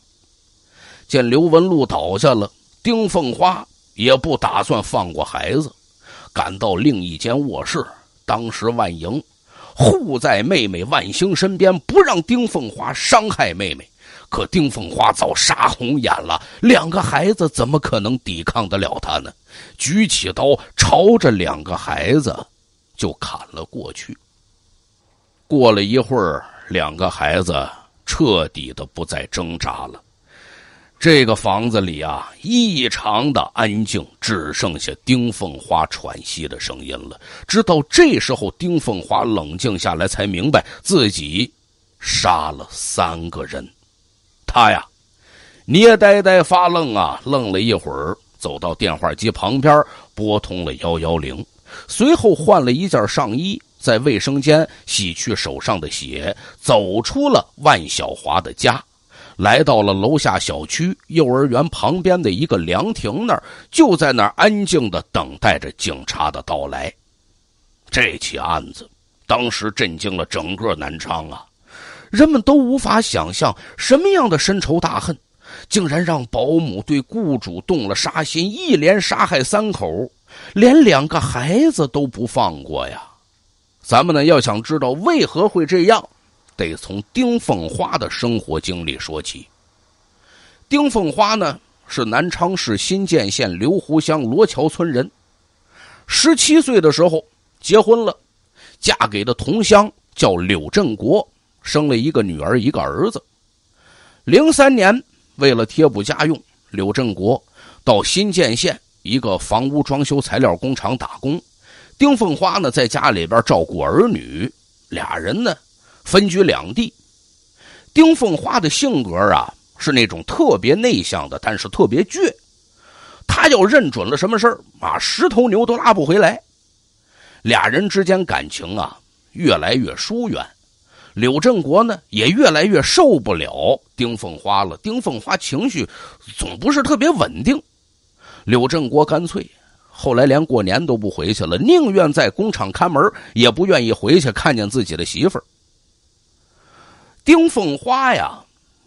见刘文禄倒下了，丁凤花也不打算放过孩子，赶到另一间卧室。当时万莹护在妹妹万星身边，不让丁凤花伤害妹妹。可丁凤花早杀红眼了，两个孩子怎么可能抵抗得了他呢？举起刀朝着两个孩子就砍了过去。过了一会儿，两个孩子彻底的不再挣扎了。这个房子里啊，异常的安静，只剩下丁凤花喘息的声音了。直到这时候，丁凤花冷静下来，才明白自己杀了三个人。他呀，捏呆呆发愣啊，愣了一会儿，走到电话机旁边，拨通了幺幺零，随后换了一件上衣，在卫生间洗去手上的血，走出了万小华的家，来到了楼下小区幼儿园旁边的一个凉亭那儿，就在那儿安静的等待着警察的到来。这起案子当时震惊了整个南昌啊！人们都无法想象什么样的深仇大恨，竟然让保姆对雇主动了杀心，一连杀害三口，连两个孩子都不放过呀！咱们呢要想知道为何会这样，得从丁凤花的生活经历说起。丁凤花呢是南昌市新建县刘湖乡罗桥村人，十七岁的时候结婚了，嫁给的同乡叫柳振国。生了一个女儿，一个儿子。零三年，为了贴补家用，柳振国到新建县一个房屋装修材料工厂打工。丁凤花呢，在家里边照顾儿女，俩人呢分居两地。丁凤花的性格啊，是那种特别内向的，但是特别倔。他要认准了什么事儿啊，十头牛都拉不回来。俩人之间感情啊，越来越疏远。柳振国呢，也越来越受不了丁凤花了。丁凤花情绪总不是特别稳定，柳振国干脆后来连过年都不回去了，宁愿在工厂看门，也不愿意回去看见自己的媳妇儿。丁凤花呀，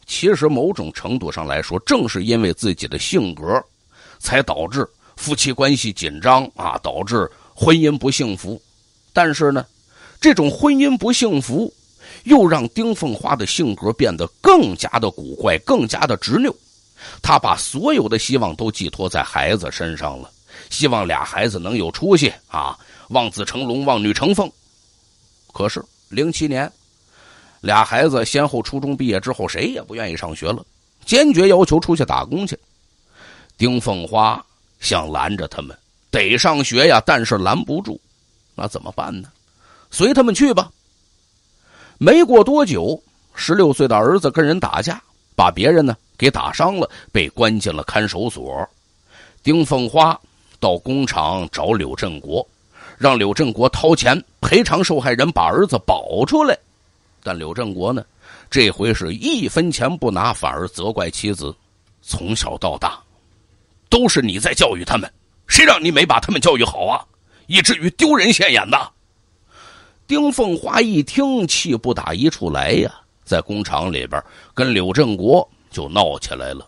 其实某种程度上来说，正是因为自己的性格，才导致夫妻关系紧张啊，导致婚姻不幸福。但是呢，这种婚姻不幸福。又让丁凤花的性格变得更加的古怪，更加的执拗。她把所有的希望都寄托在孩子身上了，希望俩孩子能有出息啊，望子成龙，望女成凤。可是零七年，俩孩子先后初中毕业之后，谁也不愿意上学了，坚决要求出去打工去。丁凤花想拦着他们，得上学呀，但是拦不住，那怎么办呢？随他们去吧。没过多久，十六岁的儿子跟人打架，把别人呢给打伤了，被关进了看守所。丁凤花到工厂找柳振国，让柳振国掏钱赔偿受害人，把儿子保出来。但柳振国呢，这回是一分钱不拿，反而责怪妻子，从小到大都是你在教育他们，谁让你没把他们教育好啊？以至于丢人现眼的。丁凤花一听，气不打一处来呀，在工厂里边跟柳振国就闹起来了。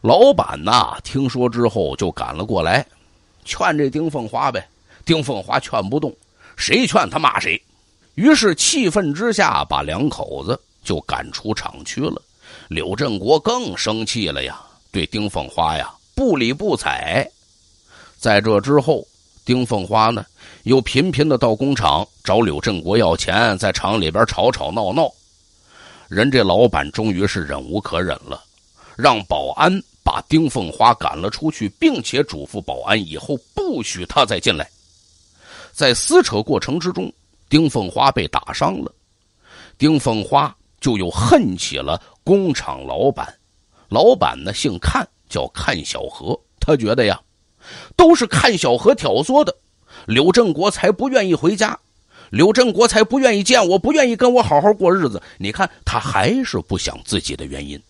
老板呐，听说之后就赶了过来，劝这丁凤花呗。丁凤花劝不动，谁劝他骂谁。于是气愤之下，把两口子就赶出厂区了。柳振国更生气了呀，对丁凤花呀不理不睬。在这之后，丁凤花呢又频频的到工厂找柳振国要钱，在厂里边吵吵闹闹。人这老板终于是忍无可忍了，让保安。把丁凤花赶了出去，并且嘱咐保安以后不许他再进来。在撕扯过程之中，丁凤花被打伤了，丁凤花就又恨起了工厂老板。老板呢姓看，叫看小河。他觉得呀，都是看小河挑唆的，柳振国才不愿意回家，柳振国才不愿意见我，不愿意跟我好好过日子。你看他还是不想自己的原因。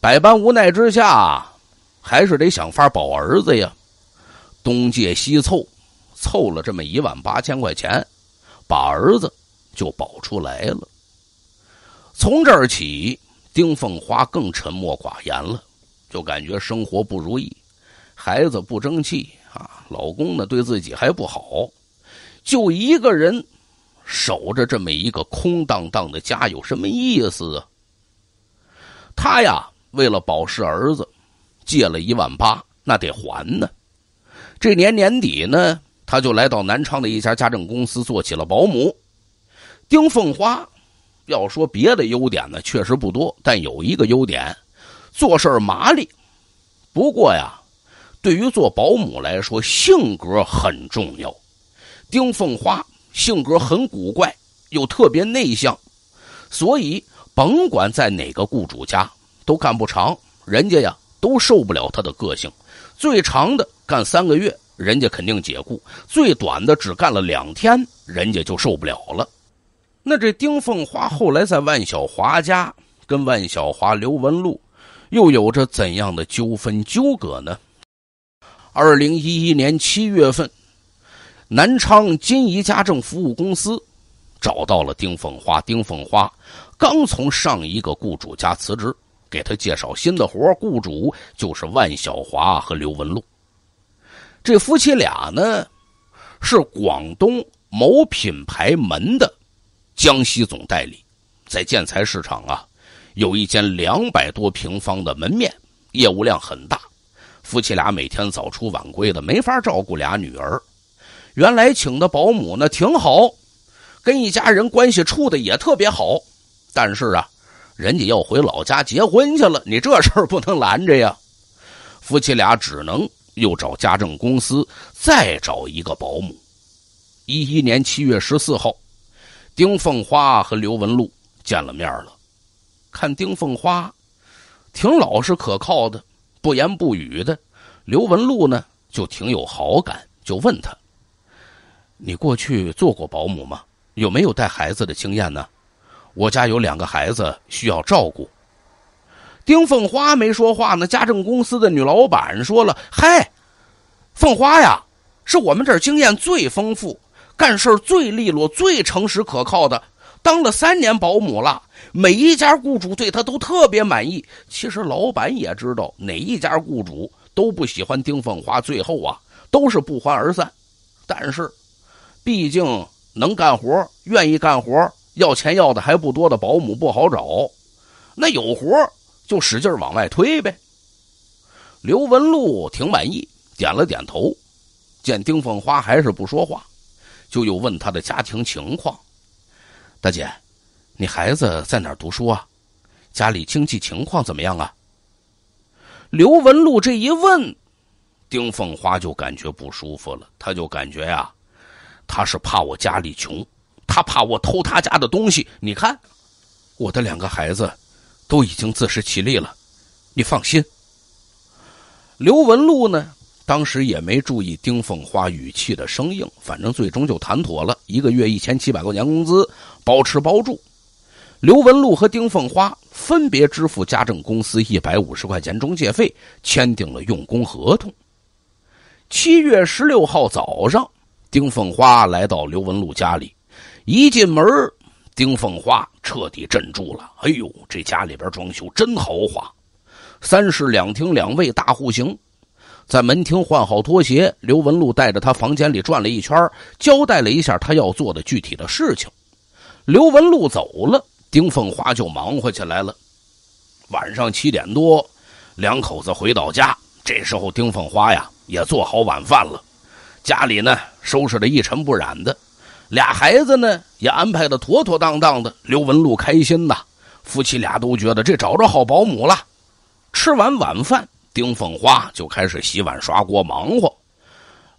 百般无奈之下，还是得想法保儿子呀。东借西凑，凑了这么一万八千块钱，把儿子就保出来了。从这儿起，丁凤花更沉默寡言了，就感觉生活不如意，孩子不争气啊，老公呢对自己还不好，就一个人守着这么一个空荡荡的家，有什么意思啊？他呀。为了保释儿子，借了一万八，那得还呢。这年年底呢，他就来到南昌的一家家政公司做起了保姆。丁凤花，要说别的优点呢，确实不多，但有一个优点，做事麻利。不过呀，对于做保姆来说，性格很重要。丁凤花性格很古怪，又特别内向，所以甭管在哪个雇主家。都干不长，人家呀都受不了他的个性。最长的干三个月，人家肯定解雇；最短的只干了两天，人家就受不了了。那这丁凤花后来在万小华家跟万小华、刘文禄又有着怎样的纠纷纠葛呢？二零一一年七月份，南昌金怡家政服务公司找到了丁凤花。丁凤花刚从上一个雇主家辞职。给他介绍新的活雇主就是万小华和刘文禄。这夫妻俩呢，是广东某品牌门的江西总代理，在建材市场啊，有一间两百多平方的门面，业务量很大。夫妻俩每天早出晚归的，没法照顾俩女儿。原来请的保姆呢挺好，跟一家人关系处的也特别好，但是啊。人家要回老家结婚去了，你这事儿不能拦着呀。夫妻俩只能又找家政公司，再找一个保姆。一一年七月十四号，丁凤花和刘文禄见了面了。看丁凤花挺老实可靠的，不言不语的。刘文禄呢就挺有好感，就问他：“你过去做过保姆吗？有没有带孩子的经验呢？”我家有两个孩子需要照顾。丁凤花没说话呢，家政公司的女老板说了：“嗨，凤花呀，是我们这儿经验最丰富、干事最利落、最诚实可靠的，当了三年保姆了，每一家雇主对她都特别满意。其实老板也知道，哪一家雇主都不喜欢丁凤花，最后啊都是不欢而散。但是，毕竟能干活、愿意干活。”要钱要的还不多的保姆不好找，那有活就使劲往外推呗。刘文禄挺满意，点了点头。见丁凤花还是不说话，就又问他的家庭情况：“大姐，你孩子在哪儿读书啊？家里经济情况怎么样啊？”刘文禄这一问，丁凤花就感觉不舒服了。他就感觉呀，他是怕我家里穷。他怕我偷他家的东西，你看，我的两个孩子都已经自食其力了，你放心。刘文禄呢，当时也没注意丁凤花语气的生硬，反正最终就谈妥了，一个月一千七百块钱工资，包吃包住。刘文禄和丁凤花分别支付家政公司一百五十块钱中介费，签订了用工合同。七月十六号早上，丁凤花来到刘文禄家里，一进门，丁凤花彻底镇住了。哎呦，这家里边装修真豪华，三室两厅两卫大户型。在门厅换好拖鞋，刘文禄带着他房间里转了一圈，交代了一下他要做的具体的事情。刘文禄走了，丁凤花就忙活起来了。晚上七点多，两口子回到家，这时候丁凤花呀也做好晚饭了，家里呢收拾的一尘不染的，俩孩子呢也安排的妥妥当当的。刘文禄开心呐，夫妻俩都觉得这找着好保姆了。吃完晚饭。丁凤花就开始洗碗刷锅忙活，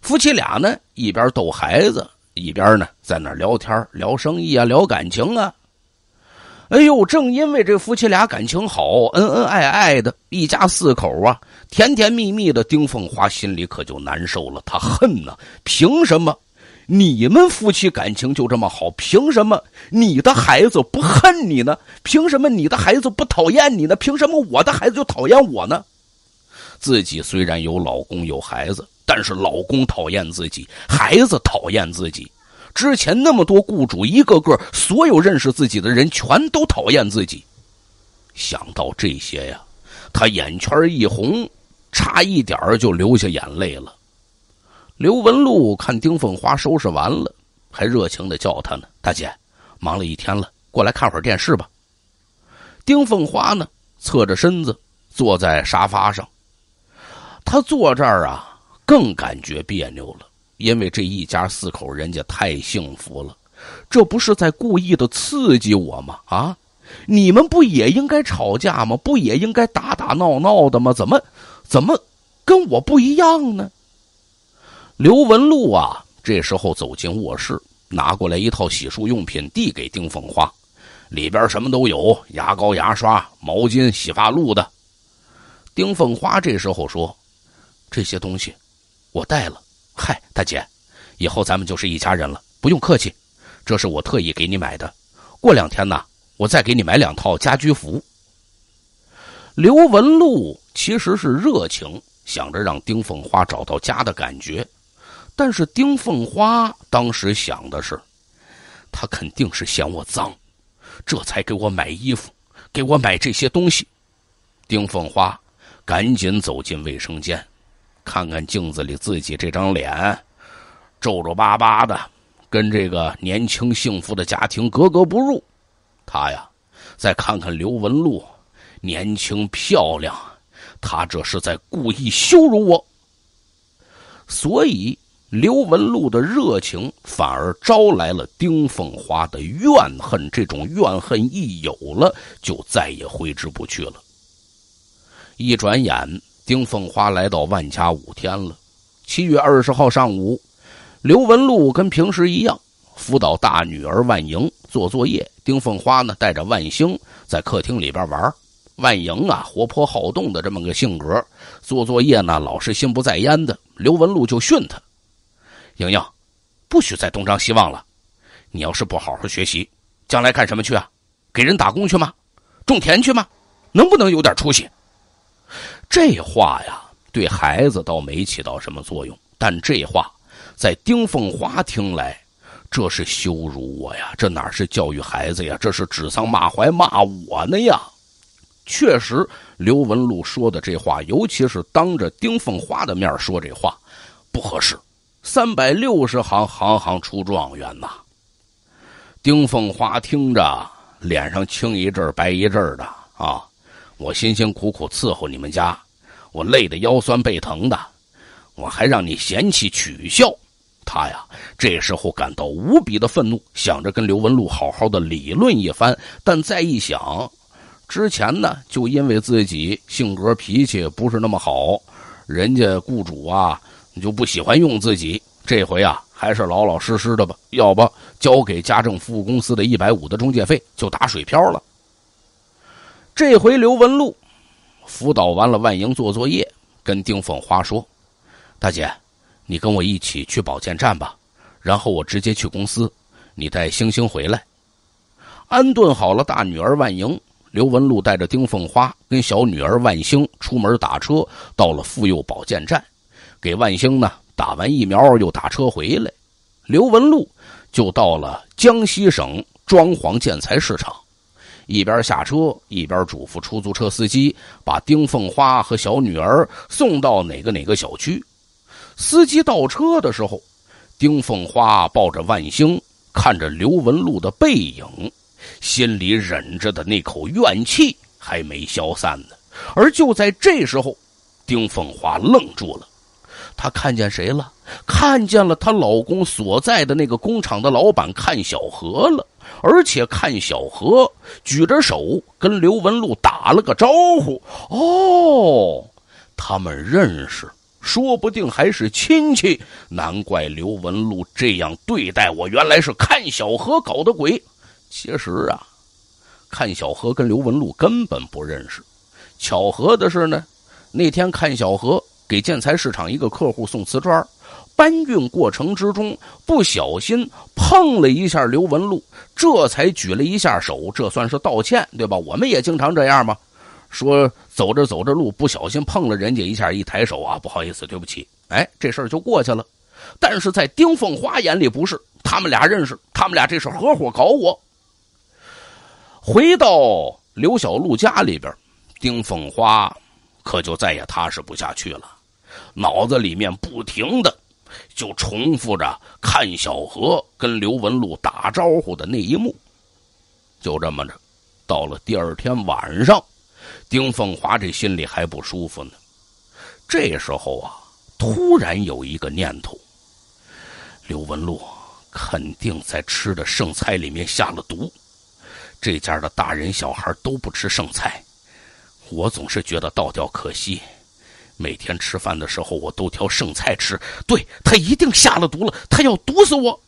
夫妻俩呢一边逗孩子，一边呢在那聊天聊生意啊，聊感情啊。哎呦，正因为这夫妻俩感情好，恩恩爱爱的，一家四口啊，甜甜蜜蜜的。丁凤花心里可就难受了，她恨呐！凭什么你们夫妻感情就这么好？凭什么你的孩子不恨你呢？凭什么你的孩子不讨厌你呢？凭什么我的孩子就讨厌我呢？自己虽然有老公有孩子，但是老公讨厌自己，孩子讨厌自己。之前那么多雇主，一个个所有认识自己的人全都讨厌自己。想到这些呀，他眼圈一红，差一点就流下眼泪了。刘文禄看丁凤花收拾完了，还热情的叫她呢：“大姐，忙了一天了，过来看会儿电视吧。”丁凤花呢，侧着身子坐在沙发上。他坐这儿啊，更感觉别扭了，因为这一家四口人家太幸福了，这不是在故意的刺激我吗？啊，你们不也应该吵架吗？不也应该打打闹闹的吗？怎么，怎么跟我不一样呢？刘文禄啊，这时候走进卧室，拿过来一套洗漱用品，递给丁凤花，里边什么都有，牙膏、牙刷、毛巾、洗发露的。丁凤花这时候说。这些东西，我带了。嗨，大姐，以后咱们就是一家人了，不用客气。这是我特意给你买的。过两天呢，我再给你买两套家居服。刘文禄其实是热情，想着让丁凤花找到家的感觉。但是丁凤花当时想的是，他肯定是嫌我脏，这才给我买衣服，给我买这些东西。丁凤花赶紧走进卫生间。看看镜子里自己这张脸，皱皱巴巴的，跟这个年轻幸福的家庭格格不入。他呀，再看看刘文璐，年轻漂亮，他这是在故意羞辱我。所以刘文璐的热情反而招来了丁凤花的怨恨。这种怨恨一有了，就再也挥之不去了。一转眼。丁凤花来到万家五天了。七月二十号上午，刘文禄跟平时一样辅导大女儿万莹做作业。丁凤花呢，带着万星在客厅里边玩。万莹啊，活泼好动的这么个性格，做作业呢老是心不在焉的。刘文禄就训他：“莹莹，不许再东张西望了。你要是不好好学习，将来干什么去啊？给人打工去吗？种田去吗？能不能有点出息？”这话呀，对孩子倒没起到什么作用，但这话在丁凤花听来，这是羞辱我呀！这哪是教育孩子呀？这是指桑骂槐骂我呢呀！确实，刘文禄说的这话，尤其是当着丁凤花的面说这话，不合适。三百六十行，行行出状元呐！丁凤花听着，脸上青一阵白一阵的啊。我辛辛苦苦伺候你们家，我累得腰酸背疼的，我还让你嫌弃取笑。他呀，这时候感到无比的愤怒，想着跟刘文禄好好的理论一番。但再一想，之前呢，就因为自己性格脾气不是那么好，人家雇主啊你就不喜欢用自己。这回啊，还是老老实实的吧，要不交给家政服务公司的一百五的中介费就打水漂了。这回刘文禄辅导完了万莹做作业，跟丁凤花说：“大姐，你跟我一起去保健站吧，然后我直接去公司，你带星星回来。”安顿好了大女儿万莹，刘文禄带着丁凤花跟小女儿万星出门打车，到了妇幼保健站，给万兴呢打完疫苗，又打车回来。刘文禄就到了江西省装潢建材市场，一边下车一边嘱咐出租车司机把丁凤花和小女儿送到哪个哪个小区。司机倒车的时候，丁凤花抱着万兴，看着刘文禄的背影。心里忍着的那口怨气还没消散呢，而就在这时候，丁凤花愣住了。她看见谁了？看见了她老公所在的那个工厂的老板看小何了，而且看小何举着手跟刘文禄打了个招呼。哦，他们认识，说不定还是亲戚。难怪刘文禄这样对待我，原来是看小何搞的鬼。其实啊，看小何跟刘文禄根本不认识。巧合的是呢，那天看小何给建材市场一个客户送瓷砖，搬运过程之中不小心碰了一下刘文禄，这才举了一下手，这算是道歉，对吧？我们也经常这样嘛，说走着走着路不小心碰了人家一下，一抬手啊，不好意思，对不起，哎，这事儿就过去了。但是在丁凤花眼里不是，他们俩认识，他们俩这是合伙搞我。回到刘小璐家里边，丁凤花可就再也踏实不下去了，脑子里面不停的就重复着看小何跟刘文禄打招呼的那一幕。就这么着，到了第二天晚上，丁凤华这心里还不舒服呢。这时候啊，突然有一个念头：刘文禄肯定在吃的剩菜里面下了毒。这家的大人小孩都不吃剩菜，我总是觉得倒掉可惜。每天吃饭的时候，我都挑剩菜吃。对他一定下了毒了，他要毒死我，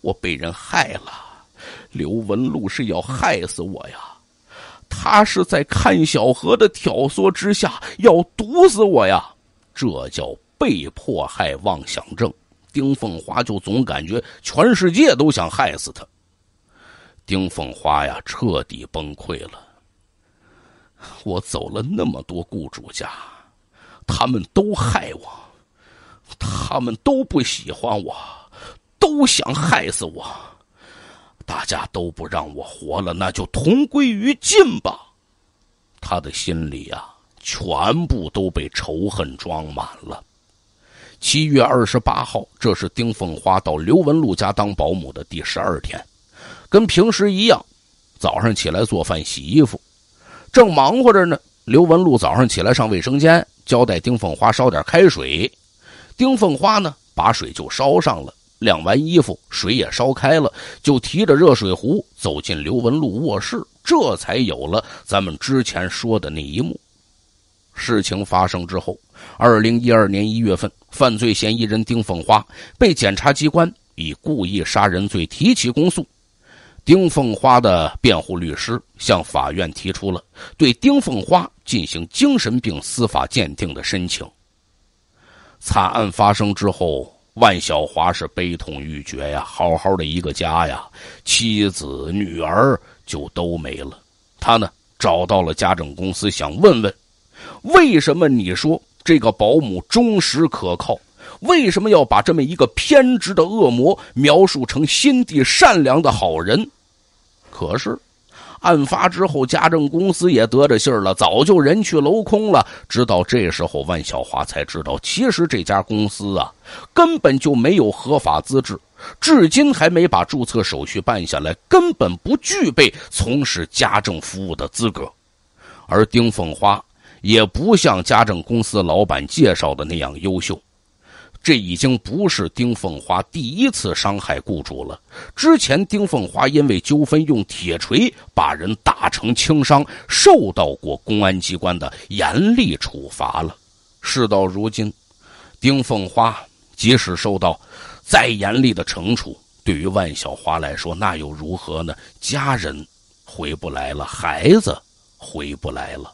我被人害了。刘文禄是要害死我呀，他是在看小河的挑唆之下要毒死我呀，这叫被迫害妄想症。丁凤华就总感觉全世界都想害死他。丁凤花呀，彻底崩溃了。我走了那么多雇主家，他们都害我，他们都不喜欢我，都想害死我。大家都不让我活了，那就同归于尽吧。他的心里呀，全部都被仇恨装满了。七月二十八号，这是丁凤花到刘文禄家当保姆的第十二天。跟平时一样，早上起来做饭、洗衣服，正忙活着呢。刘文禄早上起来上卫生间，交代丁凤花烧点开水。丁凤花呢，把水就烧上了，晾完衣服，水也烧开了，就提着热水壶走进刘文禄卧室，这才有了咱们之前说的那一幕。事情发生之后，二零一二年一月份，犯罪嫌疑人丁凤花被检察机关以故意杀人罪提起公诉。丁凤花的辩护律师向法院提出了对丁凤花进行精神病司法鉴定的申请。惨案发生之后，万小华是悲痛欲绝呀，好好的一个家呀，妻子女儿就都没了。他呢找到了家政公司，想问问，为什么你说这个保姆忠实可靠，为什么要把这么一个偏执的恶魔描述成心地善良的好人？可是，案发之后，家政公司也得着信儿了，早就人去楼空了。直到这时候，万小华才知道，其实这家公司啊，根本就没有合法资质，至今还没把注册手续办下来，根本不具备从事家政服务的资格。而丁凤花也不像家政公司老板介绍的那样优秀。这已经不是丁凤花第一次伤害雇主了。之前，丁凤花因为纠纷用铁锤把人打成轻伤，受到过公安机关的严厉处罚了。事到如今，丁凤花即使受到再严厉的惩处，对于万小花来说，那又如何呢？家人回不来了，孩子回不来了。